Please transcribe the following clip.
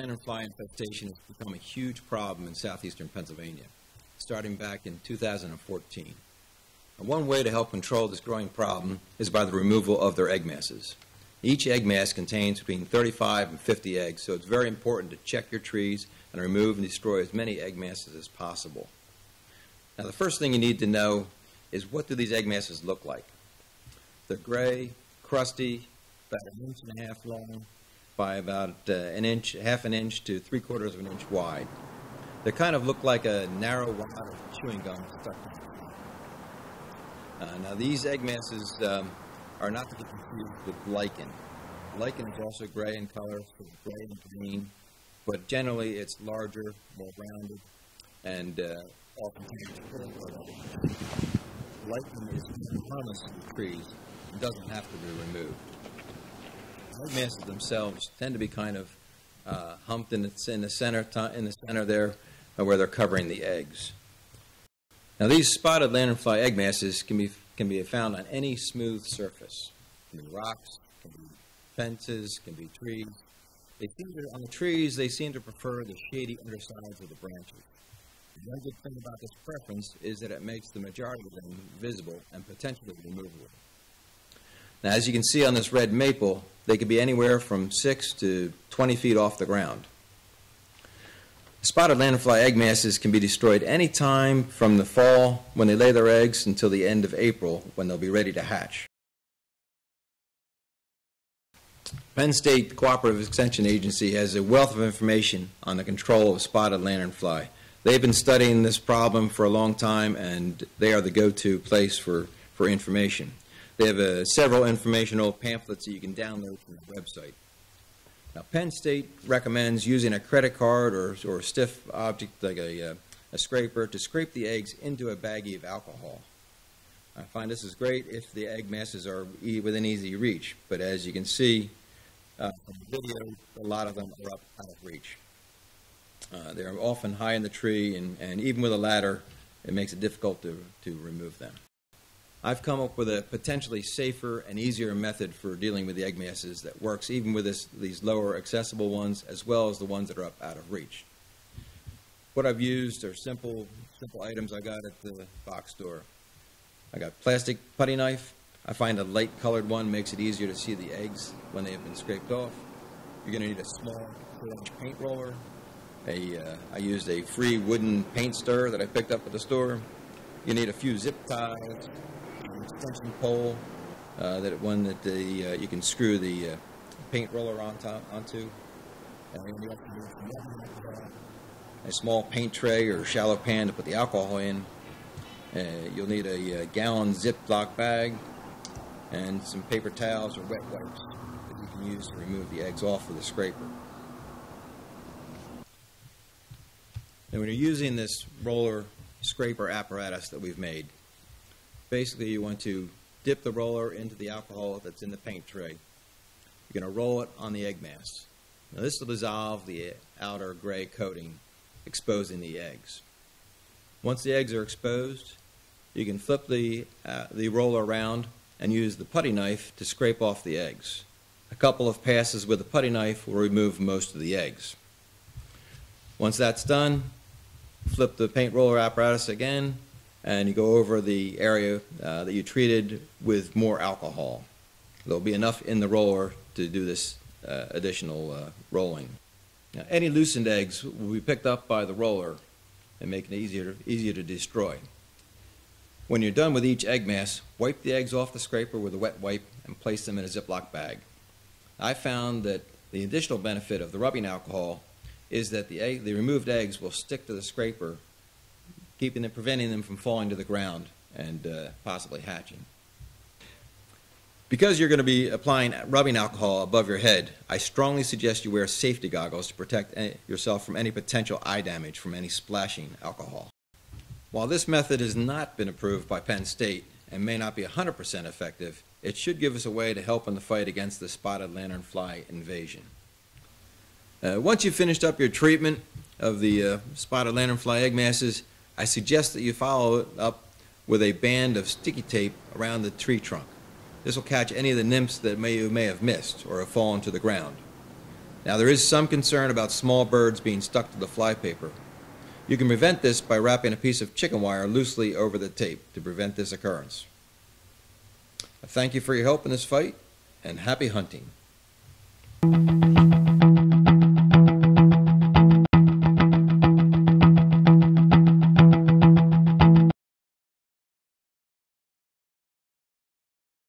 infestation has become a huge problem in southeastern Pennsylvania, starting back in 2014. And one way to help control this growing problem is by the removal of their egg masses. Each egg mass contains between 35 and 50 eggs, so it's very important to check your trees and remove and destroy as many egg masses as possible. Now, the first thing you need to know is what do these egg masses look like? They're gray, crusty, about an inch and a half long by about uh, an inch, half an inch to three quarters of an inch wide. They kind of look like a narrow wad of chewing gum stuck uh, now, these egg masses um, are not to be confused with lichen. Lichen is also gray in color, so gray and green, but generally it's larger, more rounded, and uh, often lichen is harmless in trees and doesn't have to be removed. Egg masses themselves tend to be kind of uh, humped in the, in the center in the center there, uh, where they're covering the eggs. Now, these spotted lanternfly egg masses can be can be found on any smooth surface. Can be rocks, can be fences, can be trees. They seem to, on the trees, they seem to prefer the shady undersides of the branches. The one good thing about this preference is that it makes the majority of them visible and potentially removable. Now, as you can see on this red maple, they could be anywhere from 6 to 20 feet off the ground. Spotted lanternfly egg masses can be destroyed any time from the fall when they lay their eggs until the end of April when they'll be ready to hatch. Penn State Cooperative Extension Agency has a wealth of information on the control of spotted lanternfly. They've been studying this problem for a long time and they are the go-to place for, for information. They have uh, several informational pamphlets that you can download from the website. Now, Penn State recommends using a credit card or, or a stiff object like a, uh, a scraper to scrape the eggs into a baggie of alcohol. I find this is great if the egg masses are e within easy reach, but as you can see uh, from the video, a lot of them are up out of reach. Uh, they're often high in the tree, and, and even with a ladder, it makes it difficult to, to remove them. I've come up with a potentially safer and easier method for dealing with the egg masses that works even with this, these lower accessible ones as well as the ones that are up out of reach. What I've used are simple, simple items I got at the box store. I got plastic putty knife. I find a light colored one makes it easier to see the eggs when they have been scraped off. You're going to need a small inch paint roller. A, uh, I used a free wooden paint stir that I picked up at the store. You need a few zip ties, extension pole, uh, that one that the uh, you can screw the uh, paint roller on top, onto. a small paint tray or shallow pan to put the alcohol in. Uh, you'll need a, a gallon Ziploc bag and some paper towels or wet wipes that you can use to remove the eggs off with a scraper. And when you're using this roller scraper apparatus that we've made, basically you want to dip the roller into the alcohol that's in the paint tray. You're going to roll it on the egg mass. Now this will dissolve the outer gray coating, exposing the eggs. Once the eggs are exposed, you can flip the, uh, the roller around and use the putty knife to scrape off the eggs. A couple of passes with the putty knife will remove most of the eggs. Once that's done, flip the paint roller apparatus again and you go over the area uh, that you treated with more alcohol. There'll be enough in the roller to do this uh, additional uh, rolling. Now, any loosened eggs will be picked up by the roller and make it easier, easier to destroy. When you're done with each egg mass, wipe the eggs off the scraper with a wet wipe and place them in a Ziploc bag. I found that the additional benefit of the rubbing alcohol is that the, egg, the removed eggs will stick to the scraper keeping them, preventing them from falling to the ground and uh, possibly hatching. Because you're going to be applying rubbing alcohol above your head, I strongly suggest you wear safety goggles to protect yourself from any potential eye damage from any splashing alcohol. While this method has not been approved by Penn State and may not be 100% effective, it should give us a way to help in the fight against the spotted lanternfly invasion. Uh, once you've finished up your treatment of the uh, spotted lanternfly egg masses, I suggest that you follow it up with a band of sticky tape around the tree trunk. This will catch any of the nymphs that may, you may have missed or have fallen to the ground. Now, there is some concern about small birds being stuck to the flypaper. You can prevent this by wrapping a piece of chicken wire loosely over the tape to prevent this occurrence. I thank you for your help in this fight, and happy hunting.